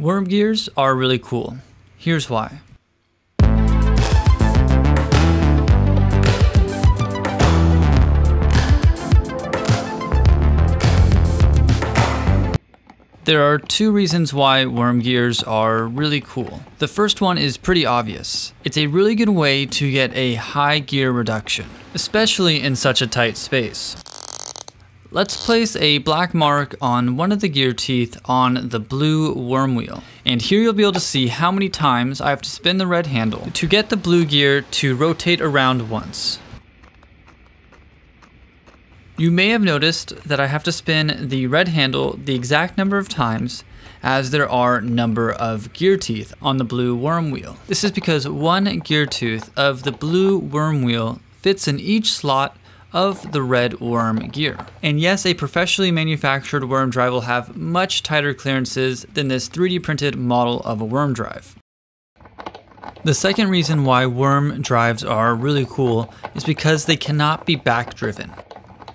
Worm gears are really cool. Here's why. There are two reasons why worm gears are really cool. The first one is pretty obvious. It's a really good way to get a high gear reduction, especially in such a tight space. Let's place a black mark on one of the gear teeth on the blue worm wheel. And here you'll be able to see how many times I have to spin the red handle to get the blue gear to rotate around once. You may have noticed that I have to spin the red handle the exact number of times as there are number of gear teeth on the blue worm wheel. This is because one gear tooth of the blue worm wheel fits in each slot of the red worm gear. And yes, a professionally manufactured worm drive will have much tighter clearances than this 3D printed model of a worm drive. The second reason why worm drives are really cool is because they cannot be back driven.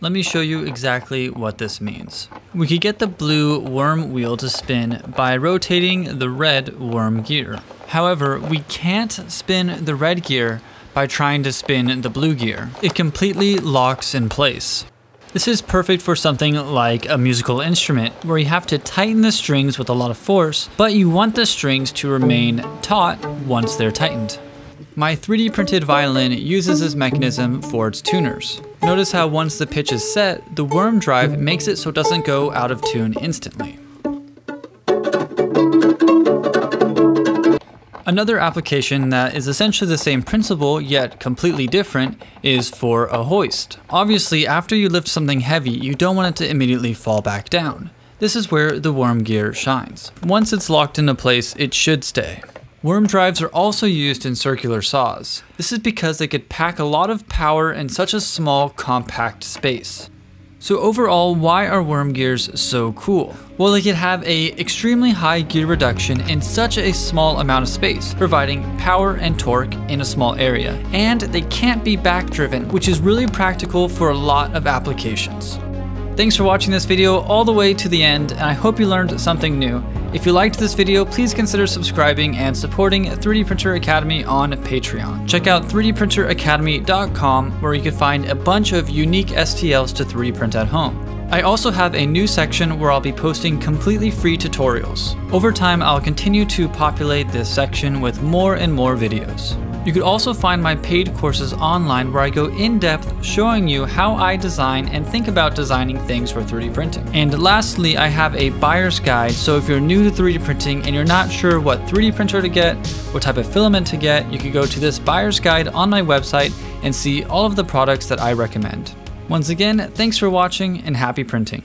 Let me show you exactly what this means. We could get the blue worm wheel to spin by rotating the red worm gear. However, we can't spin the red gear by trying to spin the blue gear. It completely locks in place. This is perfect for something like a musical instrument where you have to tighten the strings with a lot of force, but you want the strings to remain taut once they're tightened. My 3D printed violin uses this mechanism for its tuners. Notice how once the pitch is set, the worm drive makes it so it doesn't go out of tune instantly. Another application that is essentially the same principle yet completely different is for a hoist. Obviously, after you lift something heavy, you don't want it to immediately fall back down. This is where the worm gear shines. Once it's locked into place, it should stay. Worm drives are also used in circular saws. This is because they could pack a lot of power in such a small, compact space. So overall, why are worm gears so cool? Well, they can have a extremely high gear reduction in such a small amount of space, providing power and torque in a small area. And they can't be back driven, which is really practical for a lot of applications. Thanks for watching this video all the way to the end, and I hope you learned something new. If you liked this video, please consider subscribing and supporting 3D Printer Academy on Patreon. Check out 3dprinteracademy.com where you can find a bunch of unique STLs to 3D print at home. I also have a new section where I'll be posting completely free tutorials. Over time, I'll continue to populate this section with more and more videos. You could also find my paid courses online where I go in depth showing you how I design and think about designing things for 3D printing. And lastly, I have a buyer's guide, so if you're new to 3D printing and you're not sure what 3D printer to get, what type of filament to get, you could go to this buyer's guide on my website and see all of the products that I recommend. Once again, thanks for watching and happy printing.